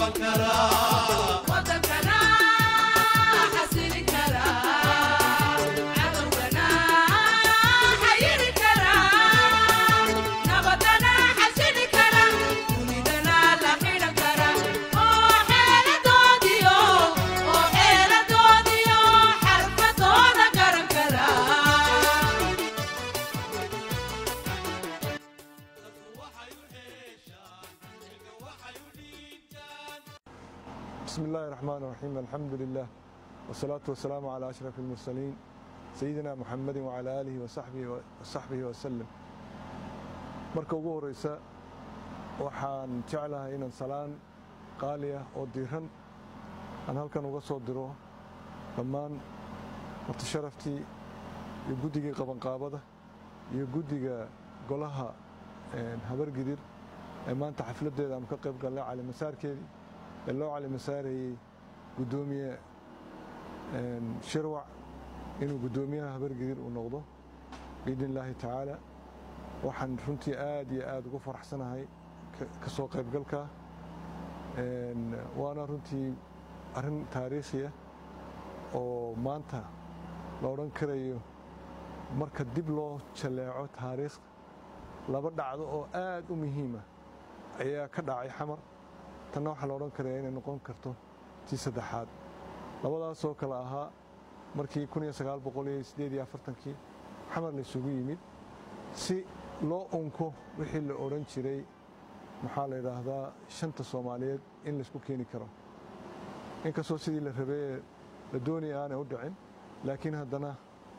Baccarat. بسم الله الرحمن الرحيم الحمد لله والصلاة والسلام على أشرف المرسلين سيدنا محمد وعلى آله وصحبه وصحبه وسلم marka ugu horeysa waxaan jeclahay inaan salaan qaali ah oo diiran aan halkan uga soo diro dhammaan horta sharaftii iyo guddigii qabanqaabada iyo guddiga golaha habargidir ee maanta xafladdeeda aanu ka qayb galnay calimasaarkeedii loo calimasaarayey guddoomiye shirwac inuu guddoomiyaha habargidir uu noqdo. Biidni illaahi tacaala waxaan runtii aad iyo aad ugu faraxsanahay ka soo qaybgalka. Waana runtii arrin taariikhiya oo maanta la odhan karayo marka dib loo jaleeco taariikhda laba dhacdo oo aad u muhiima ayaa ka dhacay xamar tanna waxaa la odhan karaya inay noqon karto tii saddexaad. Labadaasoo kale ahaa markii kii xamar la isugu yimid. Si loo unko wixii la odhan jiray maxaa la yidhaahdaa shanta soomaaliyeed in laysku keeni karo. Inkastoo sidii la rabee la doonaya aanay u dhicin laakiin haddana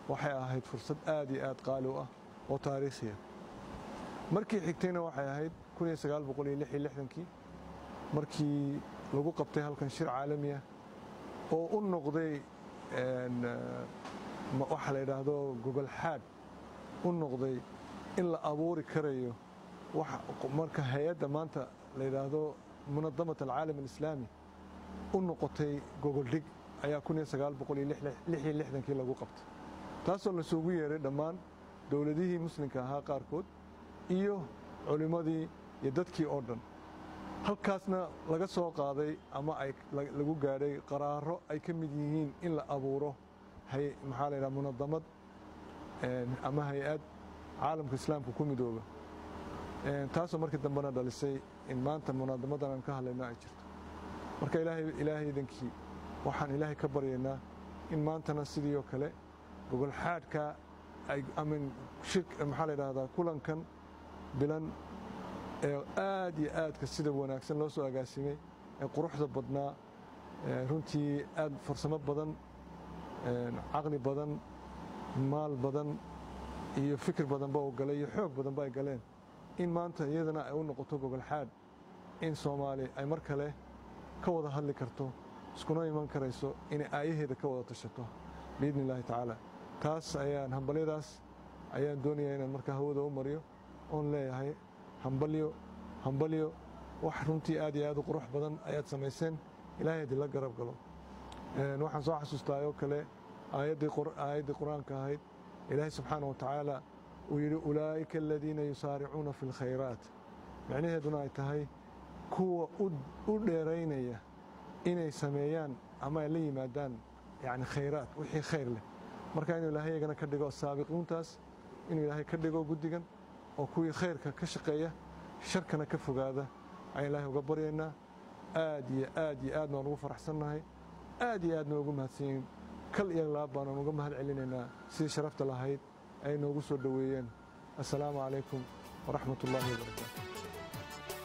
waxay ahayd fursad aad iyo aad qaali u ah oo taariikhiya markii xigtayna waxay ahayd markii lagu qabtay halkan shir caalami ah oo u noqday waxa la yidhaahdo gogol xaad u noqday in la abuuri karayo marka hay'adda maanta la yidhaahdo munadamat alcaalam alislaami u noqotay gogoldhig ayaa kii lagu qabtay. Taasoo lasugu yeeray dhammaan dowladihii muslimka ahaa qaarkood iyo culimmadii iyo dadkii oo dhan halkaasna laga soo qaaday ama lagu gaadhay qaraaro ay ka mid yihiin in la abuuro maxaa la yidhaha munadamad ama hay'ad caalamka islaamka ku midooba taasoo markii dambena dhalisay in maanta munaadamadan aan ka hadlayno ay jirto. Marka ilaahay idankii waxaan ilaahay ka baryaynaa in maantana sidii oo kale gogol xaadhka maxaa la yidhahdaa kulankan bilan ee aad iyo aadka sida wanaagsan loo soo agaasimay ee quruxda badnaa runtii aad farsamo badan caqli badan maal badan iyo fikir badanba uu galay iyo xoog badanba ay galeen. In maanta iyadana ay u noqoto gogol xaadh in soomaali ay mar kale ka wada hadli karto iskuna iman karayso inay aayaheeda ka wada tashato biidni illaahi tacaala taas ayaan hambalyadaas ayaan doonayaa inaan markaa hawada u mariyo oon leeyahay hambalyo hambalyo. Wax runtii aad iyo aad u qurux badan ayaad samayseen. Ilaahay idinla garab galo. Waxaan soo xasuustaa oo kale aayaddii qur'aanka ahayd. Ilaahay subxaana wa tacaala uu yidhi ulaa'ika aladiina yusaaricuuna fi lkhayraat micnaheeduna ay tahay kuwa u dheeraynaya inay sameeyaan ama ay la yimaadaan yani khayraat wixii khayr leh. Marka inuu ilaahay iyagana ka dhigo saabiqiintaas inuu ilaahay ka dhigo guddigan oo kuwii khayrka ka shaqeeya sharkana ka fogaada ayaan ilaahay uga baryaynaa. Aad iyo aad iyo aad baan ugu faraxsannahay. Aad iyo aadna ugu mahadsanyiin kal iyo laab baanaan uga mahad celinaynaa sidii sharafta lahayd ay noogu soo dhoweeyeen. Assalaamu calaykum waraxmat ullaahi wabarakaatu